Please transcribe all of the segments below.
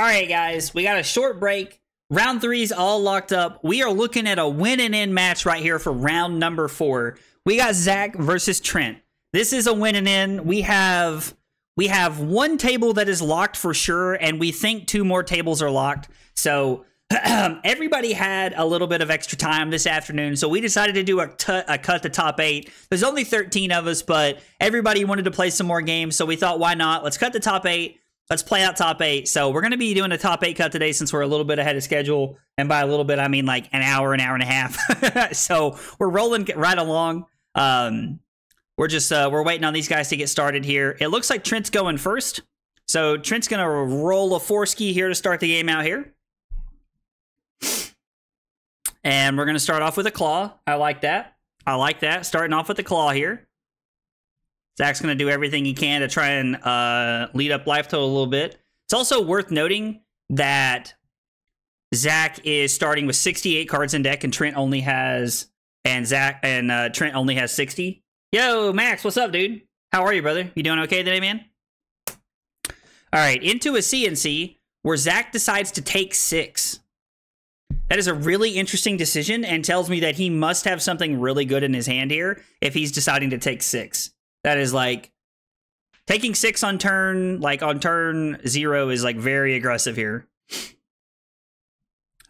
All right, guys, we got a short break. Round three's all locked up. We are looking at a win and in match right here for round number four. We got Zach versus Trent. This is a win and in. We have we have one table that is locked for sure, and we think two more tables are locked. So everybody had a little bit of extra time this afternoon, so we decided to do a, a cut the top eight. There's only 13 of us, but everybody wanted to play some more games, so we thought, why not? Let's cut the top eight. Let's play out top eight. So we're going to be doing a top eight cut today since we're a little bit ahead of schedule. And by a little bit, I mean like an hour, an hour and a half. so we're rolling right along. Um, we're just uh, we're waiting on these guys to get started here. It looks like Trent's going first. So Trent's going to roll a four ski here to start the game out here. And we're going to start off with a claw. I like that. I like that. Starting off with the claw here. Zach's going to do everything he can to try and uh, lead up life total a little bit. It's also worth noting that Zach is starting with 68 cards in deck, and Trent only has and Zach and uh, Trent only has 60. Yo, Max, what's up, dude? How are you, brother? You doing okay today, man? All right, into a CNC where Zach decides to take six. That is a really interesting decision and tells me that he must have something really good in his hand here if he's deciding to take six. That is like taking six on turn, like on turn zero, is like very aggressive here.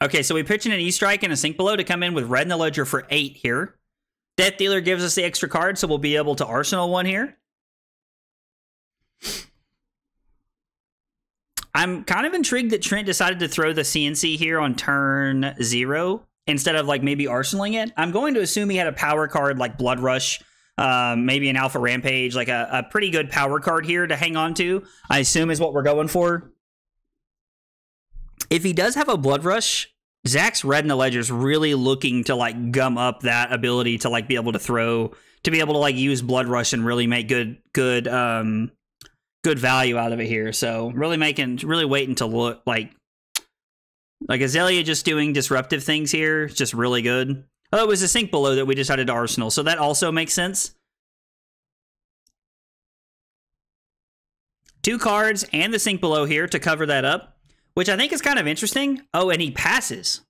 Okay, so we pitch in an E-Strike and a Sink Below to come in with Red in the Ledger for eight here. Death Dealer gives us the extra card, so we'll be able to Arsenal one here. I'm kind of intrigued that Trent decided to throw the CNC here on turn zero instead of like maybe arsenaling it. I'm going to assume he had a power card like Blood Rush um, maybe an Alpha Rampage, like a, a pretty good power card here to hang on to, I assume is what we're going for. If he does have a Blood Rush, Zach's Red in the Ledger is really looking to like gum up that ability to like be able to throw, to be able to like use Blood Rush and really make good, good, um, good value out of it here. So really making, really waiting to look like, like Azalea just doing disruptive things here. Just really good. Oh, it was a sink below that we decided to Arsenal, so that also makes sense. Two cards and the sink below here to cover that up, which I think is kind of interesting. Oh, and he passes.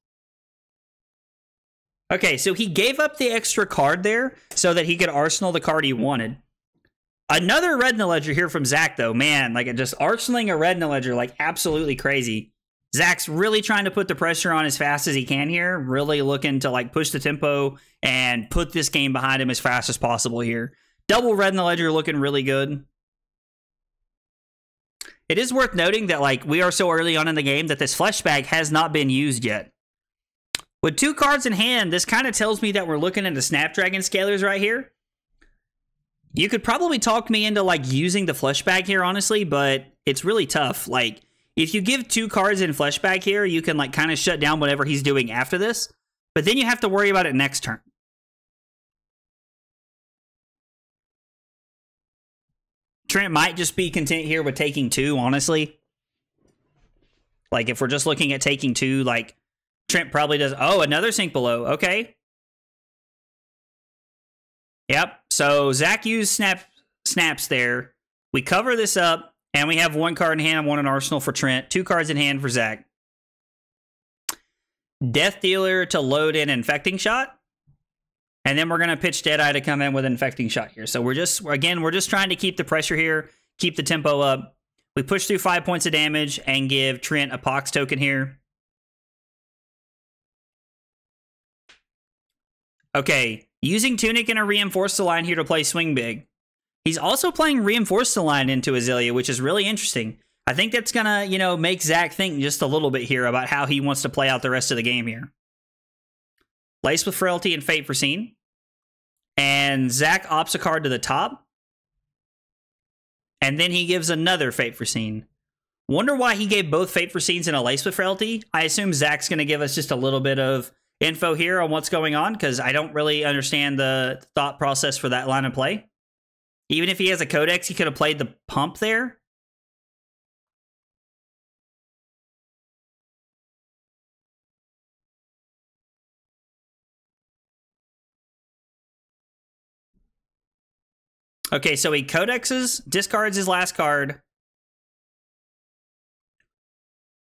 Okay, so he gave up the extra card there so that he could arsenal the card he wanted. Another red in the ledger here from Zach, though. Man, like just arsenaling a red in the ledger, like absolutely crazy. Zach's really trying to put the pressure on as fast as he can here, really looking to like push the tempo and put this game behind him as fast as possible here. Double red in the ledger looking really good. It is worth noting that like we are so early on in the game that this flesh bag has not been used yet. With two cards in hand, this kind of tells me that we're looking into Snapdragon Scalers right here. You could probably talk me into like using the flesh bag here, honestly, but it's really tough. Like if you give two cards in fleshback here, you can like kind of shut down whatever he's doing after this. But then you have to worry about it next turn. Trent might just be content here with taking two, honestly. Like if we're just looking at taking two, like Trent probably does. Oh, another sink below. Okay. Yep. So Zach used snap snaps there. We cover this up. And we have one card in hand, one in arsenal for Trent, two cards in hand for Zach. Death Dealer to load in Infecting Shot. And then we're going to pitch Deadeye to come in with Infecting Shot here. So we're just, again, we're just trying to keep the pressure here, keep the tempo up. We push through five points of damage and give Trent a Pox token here. Okay, using Tunic and a Reinforced line here to play Swing Big. He's also playing Reinforced the line into Azalea, which is really interesting. I think that's gonna, you know, make Zach think just a little bit here about how he wants to play out the rest of the game here. Lace with Frailty and Fate Foreseen. And Zach opts a card to the top. And then he gives another Fate Foreseen. Wonder why he gave both Fate Foreseens and a Lace with Frailty. I assume Zach's going to give us just a little bit of info here on what's going on because I don't really understand the thought process for that line of play. Even if he has a codex, he could have played the pump there. Okay, so he codexes, discards his last card,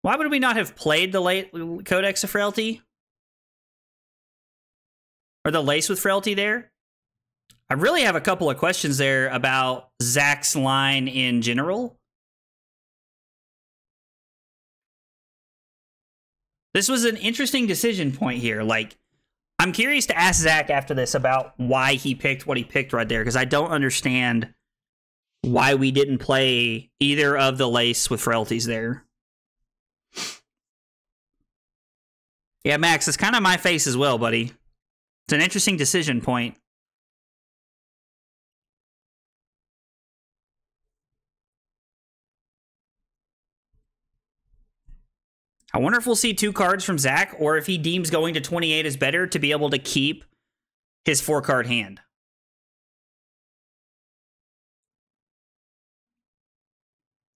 Why would we not have played the late Codex of Frailty? Or the Lace with Frailty there? I really have a couple of questions there about Zach's line in general. This was an interesting decision point here. Like, I'm curious to ask Zach after this about why he picked what he picked right there, because I don't understand why we didn't play either of the lace with frailties there. Yeah, Max, it's kind of my face as well, buddy. It's an interesting decision point. I wonder if we'll see two cards from Zach, or if he deems going to 28 is better to be able to keep his four card hand.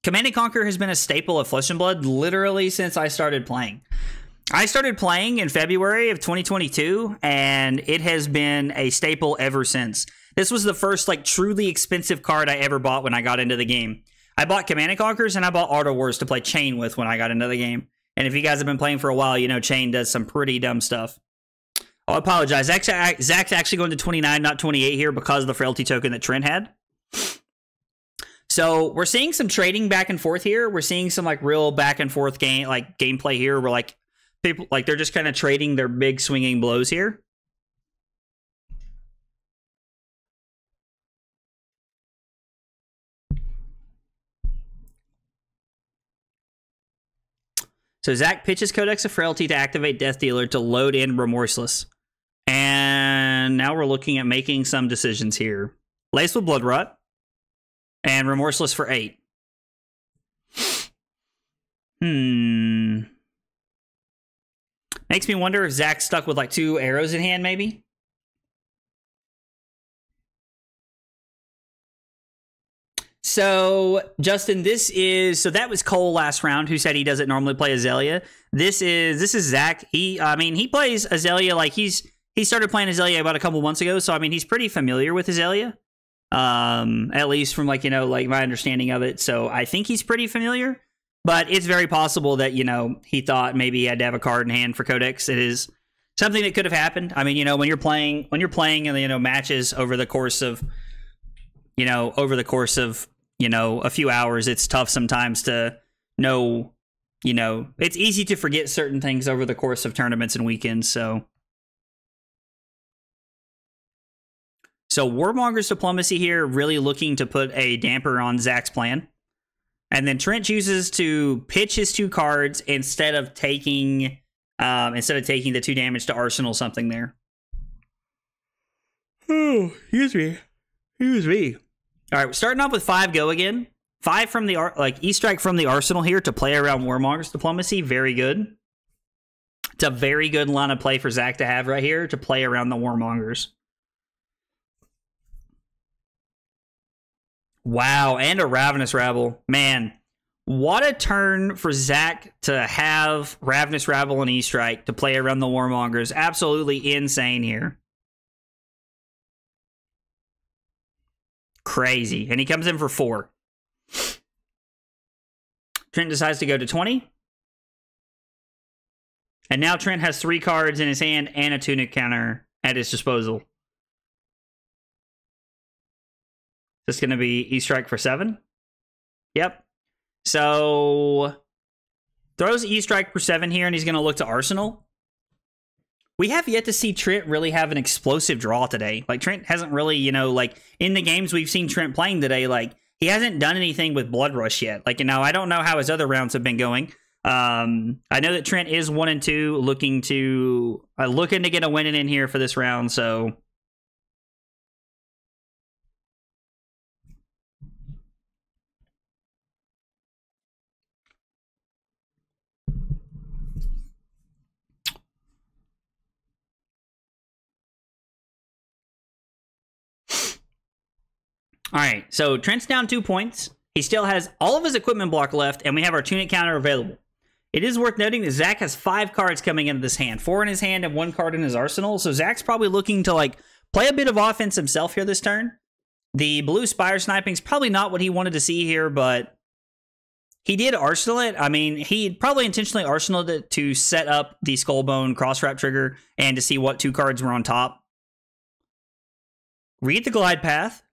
Command and Conquer has been a staple of Flesh and Blood literally since I started playing. I started playing in February of 2022, and it has been a staple ever since. This was the first like truly expensive card I ever bought when I got into the game. I bought Command and Conquers and I bought Art of Wars to play Chane with when I got into the game. And if you guys have been playing for a while, you know Chane does some pretty dumb stuff. Oh, I apologize. Zach's, actually going to 29, not 28 here because of the frailty token that Trent had. So we're seeing some trading back and forth here. We're seeing some like real back and forth game like gameplay here. We're like people like they're just kind of trading their big swinging blows here. So Zach pitches Codex of Frailty to activate Death Dealer to load in Remorseless. And now we're looking at making some decisions here. Lace with Blood Rot and Remorseless for 8. Hmm. Makes me wonder if Zach's stuck with like two arrows in hand, maybe? So, Justin, this is so that was Cole last round who said he doesn't normally play Azalea. This is this is Zach. He I mean, he plays Azalea like he's he started playing Azalea about a couple months ago, so I mean, he's pretty familiar with Azalea. Um, at least from like, you know, like my understanding of it. So, I think he's pretty familiar, but it's very possible that, you know, he thought maybe he had to have a card in hand for Codex. It is something that could have happened. I mean, you know, when you're playing when you're playing in you know matches over the course of you know, over the course of you know, a few hours, it's tough sometimes to know, you know, it's easy to forget certain things over the course of tournaments and weekends. So, so Warmonger's diplomacy here really looking to put a damper on Zach's plan. And then Trent chooses to pitch his two cards instead of taking um, instead of taking the two damage to Arsenal something there. Oh, excuse me. Excuse me. All right, starting off with five go again. Five from the like E strike from the arsenal here to play around Warmonger's diplomacy. Very good. It's a very good line of play for Zach to have right here to play around the Warmongers. Wow, and a Ravenous Rabble. Man, what a turn for Zach to have Ravenous Rabble and E Strike to play around the Warmongers. Absolutely insane here. Crazy. And he comes in for four. Trent decides to go to 20. And now Trent has three cards in his hand and a tunic counter at his disposal. This is going to be E strike for seven. Yep. So throws E strike for seven here, and he's going to look to Arsenal we have yet to see Trent really have an explosive draw today. Like Trent hasn't really, you know, like in the games we've seen Trent playing today, like he hasn't done anything with Blood Rush yet. Like, you know, I don't know how his other rounds have been going. Um, I know that Trent is one and two, looking to uh, looking to get a win in here for this round. So All right, so Trent's down two points. He still has all of his equipment block left, and we have our tunic counter available. It is worth noting that Zach has five cards coming into this hand, four in his hand and one card in his arsenal. So Zach's probably looking to like play a bit of offense himself here this turn. The blue spire sniping is probably not what he wanted to see here, but he did arsenal it. I mean, he probably intentionally arsenaled it to set up the Skullbone Crosswrap trigger and to see what two cards were on top. Read the glide path.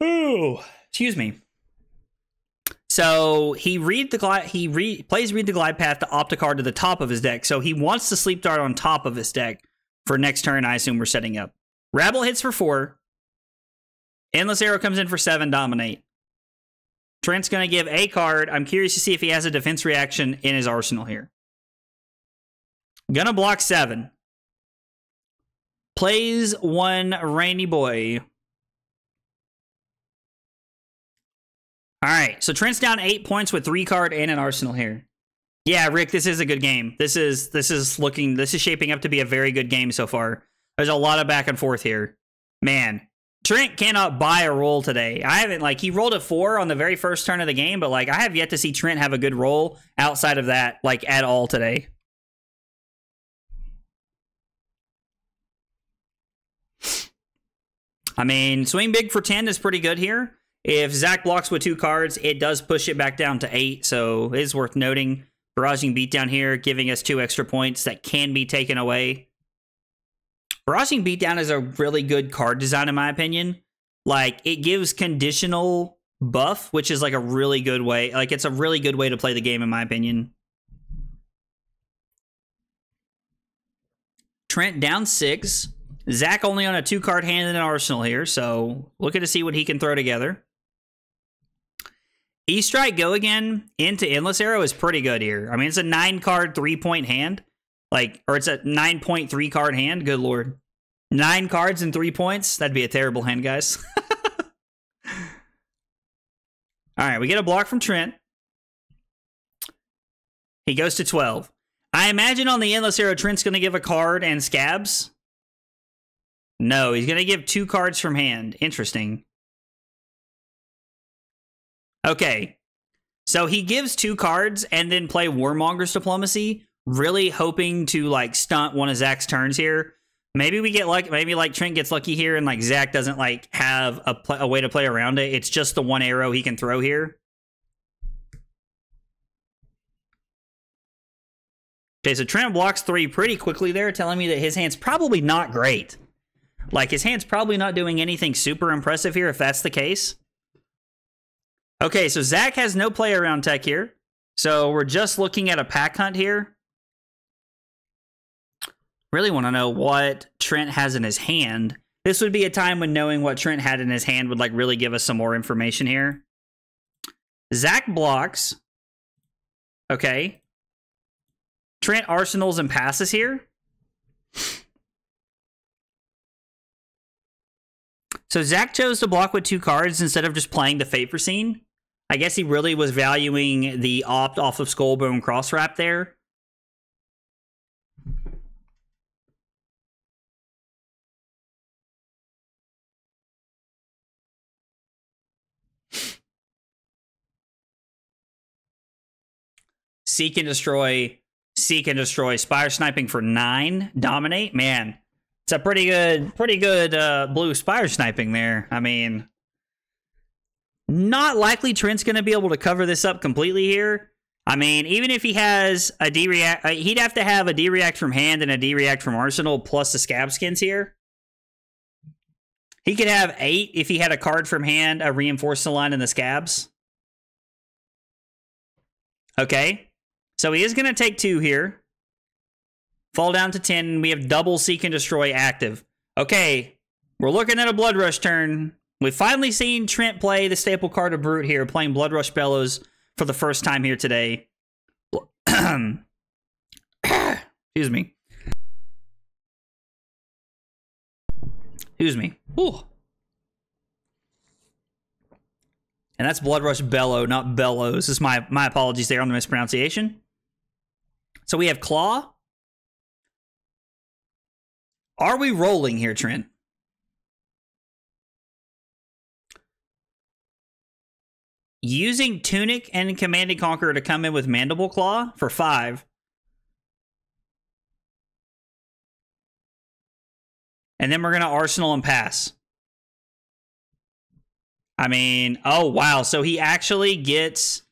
Oh, excuse me. So he read the glide. He re, plays read the glide path to opt a card to the top of his deck. So he wants the sleep dart on top of his deck for next turn. I assume we're setting up. Rabble hits for four. Endless Arrow comes in for seven. Dominate. Trent's going to give a card. I'm curious to see if he has a defense reaction in his arsenal here. Gonna block seven. Plays one rainy boy. All right, so Trent's down eight points with three card and an arsenal here. Yeah, Rick, this is a good game. This is this is looking this is shaping up to be a very good game so far. There's a lot of back and forth here. Man, Trent cannot buy a roll today. I haven't like he rolled a four on the very first turn of the game, but like I have yet to see Trent have a good roll outside of that, like at all today. I mean, swing big for 10 is pretty good here. If Zach blocks with two cards, it does push it back down to eight, so it is worth noting. Barraging beatdown here, giving us two extra points that can be taken away. Barraging beatdown is a really good card design, in my opinion. Like, it gives conditional buff, which is like a really good way. Like, it's a really good way to play the game, in my opinion. Trent down six. Zach only on a two card hand in an arsenal here, so looking to see what he can throw together. Strike Go again into Endless Arrow is pretty good here. I mean, it's a nine card, three point hand. Like, or it's a 9.3 card hand. Good lord. Nine cards and three points? That'd be a terrible hand, guys. All right, we get a block from Trent. He goes to 12. I imagine on the Endless Arrow, Trent's going to give a card and scabs. No, he's going to give two cards from hand. Interesting. Okay. So he gives two cards and then play Warmonger's Diplomacy, really hoping to like stunt one of Zach's turns here. Maybe we get like maybe like Trent gets lucky here and like Zach doesn't like have a, a way to play around it. It's just the one arrow he can throw here. Okay, so Trent blocks three pretty quickly there, telling me that his hand's probably not great. Like his hand's probably not doing anything super impressive here if that's the case. Okay, so Zach has no play around tech here. So we're just looking at a pack hunt here. Really want to know what Trent has in his hand. This would be a time when knowing what Trent had in his hand would like really give us some more information here. Zach blocks. Okay. Trent arsenals and passes here. So Zach chose to block with two cards instead of just playing the Fate Foreseen. I guess he really was valuing the opt off of Skullbone Crosswrap there. Seek and destroy, seek and destroy, spire sniping for nine, dominate. Man, it's a pretty good, pretty good uh, blue spire sniping there. I mean, not likely Trent's going to be able to cover this up completely here. I mean, even if he has a D react, uh, he'd have to have a D react from hand and a D react from Arsenal plus the scab skins here. He could have eight if he had a card from hand, a reinforced line, and the scabs. Okay. So he is going to take two here. Fall down to 10. We have double Seek and Destroy active. Okay. We're looking at a Blood Rush turn. We've finally seen Trent play the staple card of Brute here, playing Blood Rush Bellows for the first time here today. Excuse me. Excuse me. Ooh. And that's Blood Rush Bellow, not Bellows. This is my, my apologies there on the mispronunciation. So we have Claw. Are we rolling here, Trent? Using Tunic and Command and Conquer to come in with Mandible Claw for five. And then we're going to Arsenal and pass. I mean, oh wow. So he actually gets.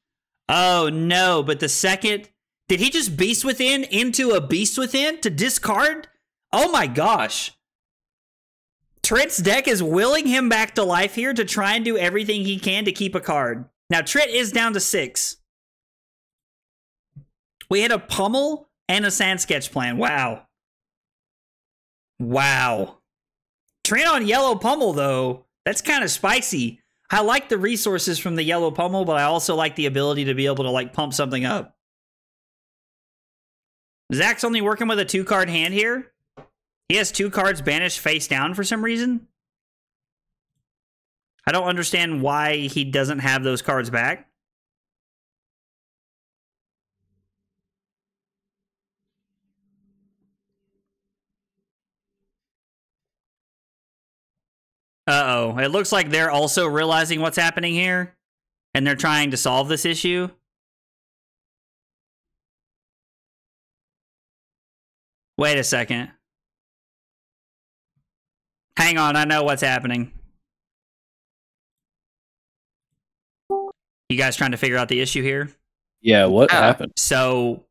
Oh no! But the second, did he just beast within into a beast within to discard? Oh my gosh! Trent's deck is willing him back to life here to try and do everything he can to keep a card. Now Trent is down to six. We had a pummel and a sand sketch plan. Wow. Wow. Trent on yellow pummel though. That's kind of spicy. I like the resources from the yellow pummel, but I also like the ability to be able to like pump something up. Zach's only working with a two card hand here. He has two cards banished face down for some reason. I don't understand why he doesn't have those cards back. Uh oh. It looks like they're also realizing what's happening here and they're trying to solve this issue. Wait a second. Hang on, I know what's happening. You guys trying to figure out the issue here? Yeah, what Ah. happened? So,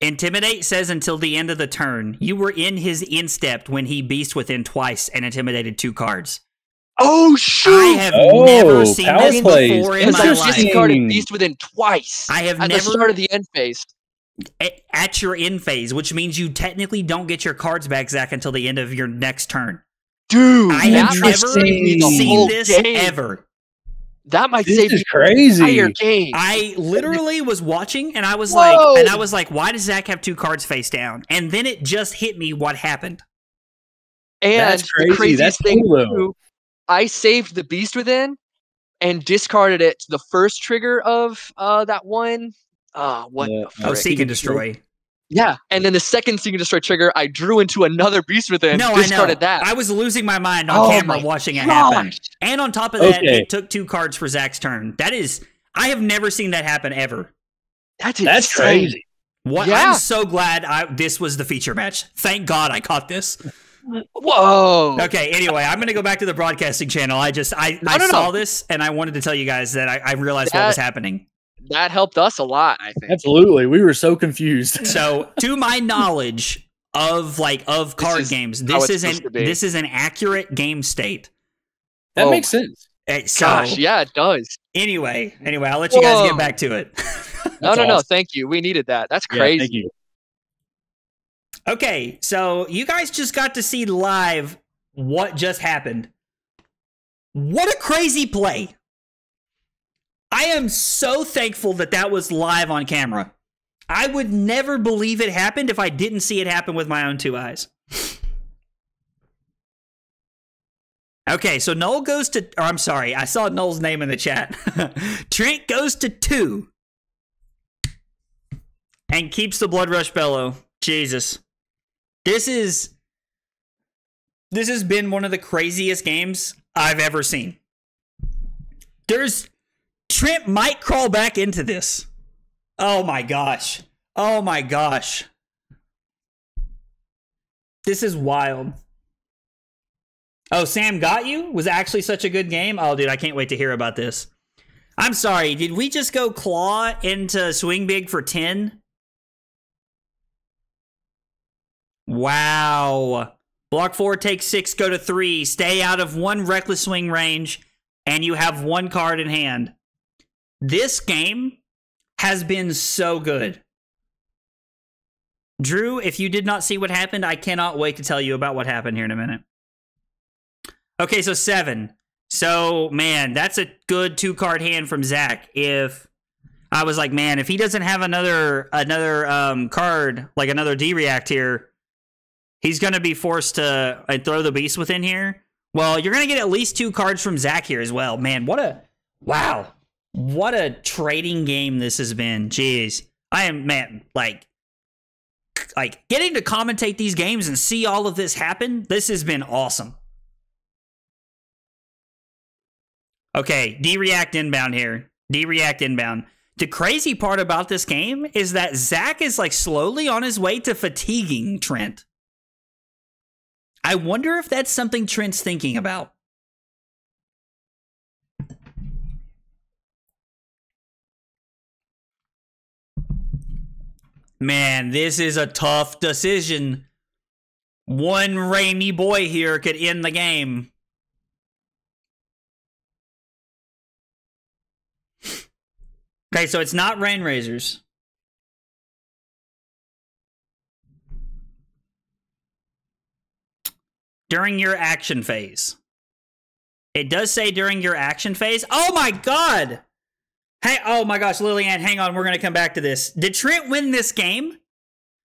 Intimidate says until the end of the turn. You were in his instep when he beast within twice and intimidated two cards. Oh shoot! I have Oh, never seen this plays. before in Because my life. discarded Dang. beast within twice. I have at never the start of the end phase. at your end phase, which means you technically don't get your cards back, Zach, until the end of your next turn. Dude, I have never might save me the seen this game. ever. That might This save is crazy. the entire game. I literally was watching and I was Whoa. like, and I was like, why does Zach have two cards face down? And then it just hit me what happened. and That's crazy. the craziest That's thing cool, too, I saved the beast within and discarded it to the first trigger of uh that one. Uh what Yeah. the Oh, frick? seek and destroy. Yeah, and then the second seek and destroy trigger, I drew into another beast within, No, I know. that. I was losing my mind on Oh camera watching it happen. And on top of that, Okay. it took two cards for Zach's turn. That is, I have never seen that happen ever. That's That's crazy. What? Yeah. I'm so glad I, this was the feature match. Thank God I caught this. Whoa. Okay. Anyway, I'm gonna go back to the broadcasting channel. I just I, No, I no, saw no. this and I wanted to tell you guys that I, I realized what was happening. That helped us a lot, I think. Absolutely. We were so confused. So, to my knowledge of like of card is games, this is an supposed to be. this is an accurate game state. that Oh. makes sense. Eh, So, Gosh, yeah, it does. anyway, anyway, I'll let you guys get back to it. No, That's no, no. Thank you. We needed that. That's Yeah, crazy. thank you. Okay, so you guys just got to see live what just happened. What a crazy play. I am so thankful that that was live on camera. I would never believe it happened if I didn't see it happen with my own two eyes. Okay, so Noel goes to, or I'm sorry, I saw Noel's name in the chat. Trent goes to two and keeps the Blood Rush Bellow. Jesus. This is this has been one of the craziest games I've ever seen. There's Trent might crawl back into this. Oh my gosh. Oh my gosh. This is wild. Oh, Sam got you? Was actually such a good game? Oh, dude, I can't wait to hear about this. I'm sorry, did we just go claw into Swing Big for 10? Wow. Block four, take six, go to three, stay out of one reckless swing range, and you have one card in hand. This game has been so good. Drew, if you did not see what happened, I cannot wait to tell you about what happened here in a minute. Okay, so seven. So, man, that's a good two card hand from Zach. If I was like, man, if he doesn't have another another um, card, like another D react here, he's to be forced to uh, throw the beast within here. Well, you're to get at least two cards from Zach here as well. Man, what a wow. What a trading game this has been. Jeez. I am man, like like getting to commentate these games and see all of this happen. This has been awesome. Okay, D-React inbound here. D-React inbound. The crazy part about this game is that Zach is like slowly on his way to fatiguing Trent. I wonder if that's something Trent's thinking about. Man, this is a tough decision. One rainy boy here could end the game. Okay, so it's not Rain Razors. During your action phase. It does say during your action phase. Oh my god! Hey, oh my gosh, Lillian, hang on. We're going to come back to this. Did Trent win this game?